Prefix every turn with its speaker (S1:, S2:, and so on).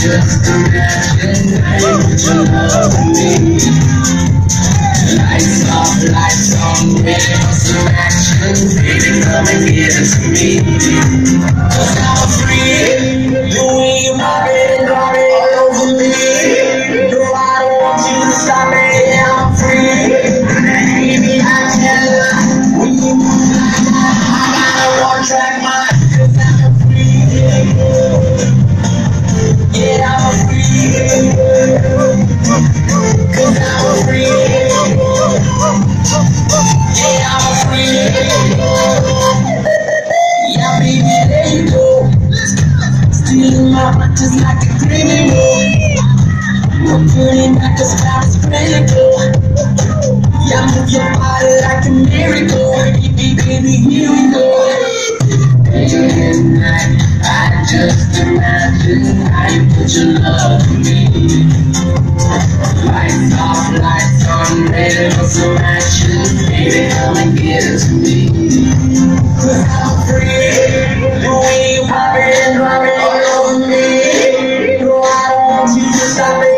S1: just imagine you love me. Lights off, lights on, action. Baby, come and give it to me. Yeah, baby, go. Stealing my like a criminal. I'm spouse critical. Yeah, move your body like a miracle. Baby, baby, here we go. Night, I just imagine how you put your love me. Lights off, lights on, ready for some action. Baby, come and it to I'm free. The way you pop it and drop it all over me. No, I don't want you to stop. I'm.